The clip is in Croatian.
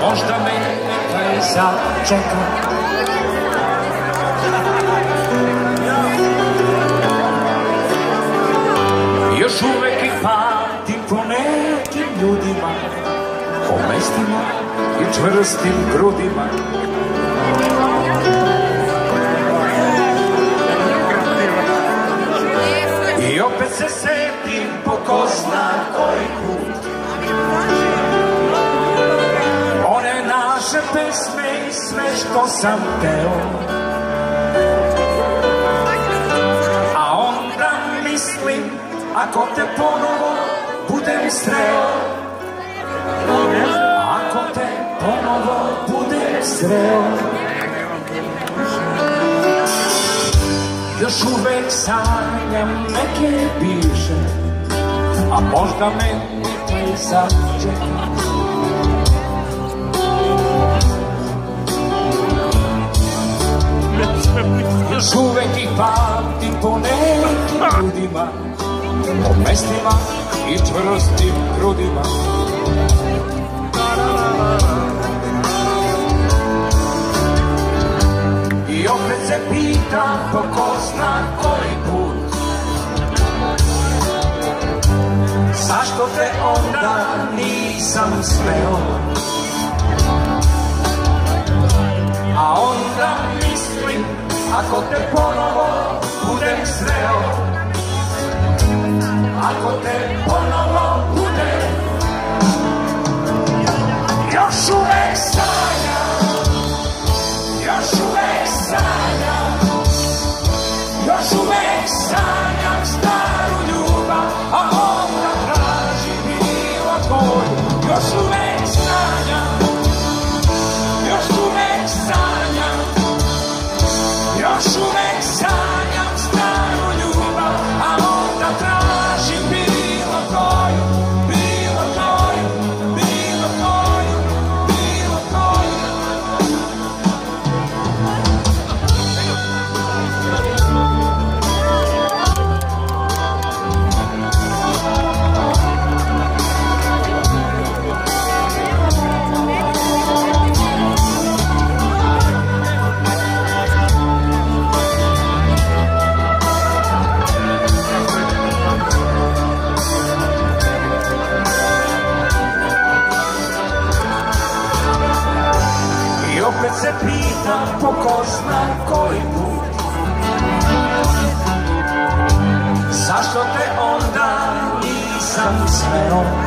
možda me nekaj sačeka Još uvek ih pamtim po nekim ljudima Po mestima i čvrstim grudima sam teo. A onda mislim ako te ponovo budem sreo Ako te ponovo budem sreo. Još uvek sanjam neke bivše A možda me nekaj sačeka Još uvek ih pamtim po nekim ljudima Po mestima i čvrstim grudima. I opet se pitam po ko zna koji put. Zašto te onda nisam smeo? A onda ako te ponovo budem sreo. Ako te ponovo Još uvek se pitam po ko zna koji put. Zašto te onda nisam smeo